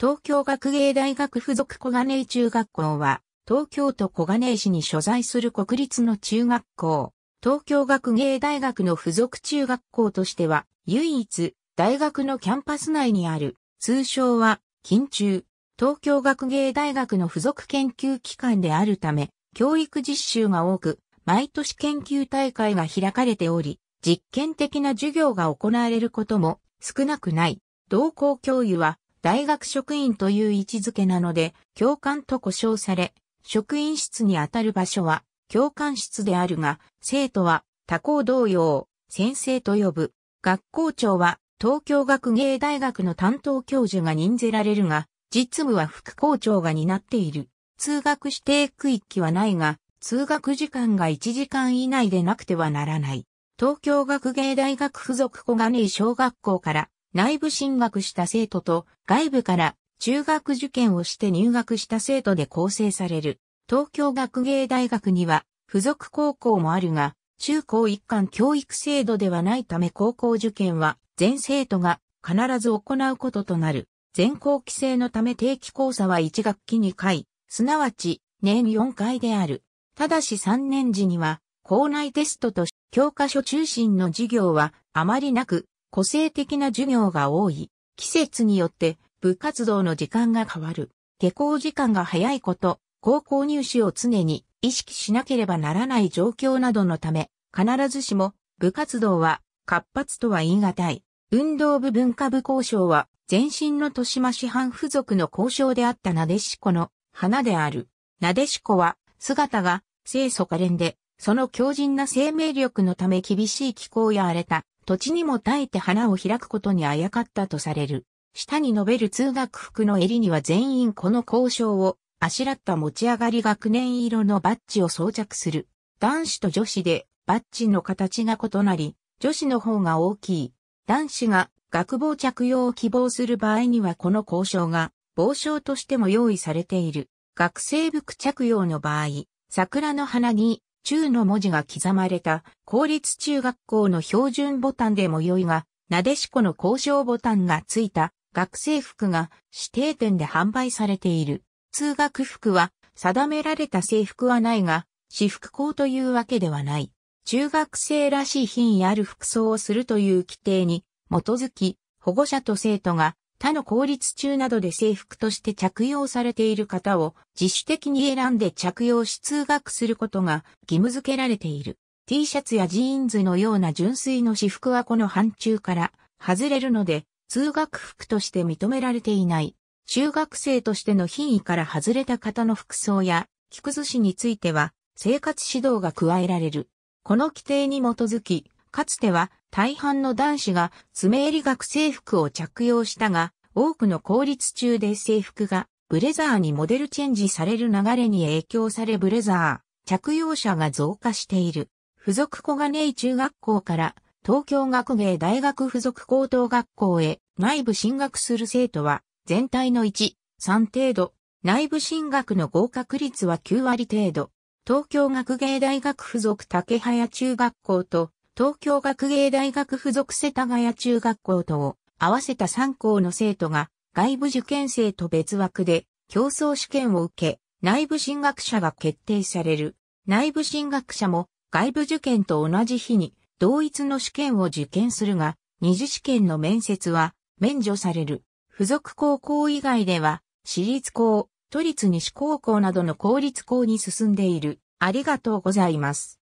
東京学芸大学附属小金井中学校は、東京都小金井市に所在する国立の中学校。東京学芸大学の附属中学校としては、唯一、大学のキャンパス内にある、通称は、近中。東京学芸大学の附属研究機関であるため、教育実習が多く、毎年研究大会が開かれており、実験的な授業が行われることも少なくない。同校教諭は大学職員という位置づけなので、教官と呼称され、職員室にあたる場所は教官室であるが、生徒は他校同様、先生と呼ぶ。学校長は東京学芸大学の担当教授が任ぜられるが、実務は副校長が担っている。通学指定区域はないが、通学時間が1時間以内でなくてはならない。東京学芸大学附属小金井小学校から内部進学した生徒と外部から中学受験をして入学した生徒で構成される。東京学芸大学には附属高校もあるが、中高一貫教育制度ではないため高校受験は全生徒が必ず行うこととなる。全校規制のため定期講座は1学期2回、すなわち年4回である。ただし3年時には校内テストと教科書中心の授業はあまりなく、個性的な授業が多い。季節によって部活動の時間が変わる。下校時間が早いこと、高校入試を常に意識しなければならない状況などのため、必ずしも部活動は活発とは言い難い。運動部文化部交渉は前身の豊島市販付属の交渉であったなでしこの花である。なでしこは姿が清楚可憐でその強靭な生命力のため厳しい気候や荒れた土地にも耐えて花を開くことにあやかったとされる。下に述べる通学服の襟には全員この交渉をあしらった持ち上がり学年色のバッジを装着する。男子と女子でバッジの形が異なり、女子の方が大きい。男子が学帽着用を希望する場合にはこの交渉が帽子としても用意されている。学生服着用の場合、桜の花に中の文字が刻まれた公立中学校の標準ボタンでも良いが、なでしこの交渉ボタンがついた学生服が指定店で販売されている。通学服は定められた制服はないが、私服校というわけではない。中学生らしい品位ある服装をするという規定に基づき、保護者と生徒が他の公立中などで制服として着用されている方を自主的に選んで着用し通学することが義務付けられている。T シャツやジーンズのような純粋の私服はこの範疇から外れるので通学服として認められていない。中学生としての品位から外れた方の服装や着崩しについては生活指導が加えられる。この規定に基づき、かつては大半の男子が詰襟学生服を着用したが、多くの公立中で制服がブレザーにモデルチェンジされる流れに影響されブレザー着用者が増加している。付属小金井中学校から東京学芸大学附属高等学校へ内部進学する生徒は全体の1、3程度、内部進学の合格率は9割程度。東京学芸大学附属竹早中学校と東京学芸大学附属世田谷中学校とを合わせた3校の生徒が外部受験生と別枠で競争試験を受け、内部進学者が決定される。内部進学者も外部受験と同じ日に同一の試験を受験するが、二次試験の面接は免除される。付属高校以外では、私立校、都立西高校などの公立校に進んでいる。ありがとうございます。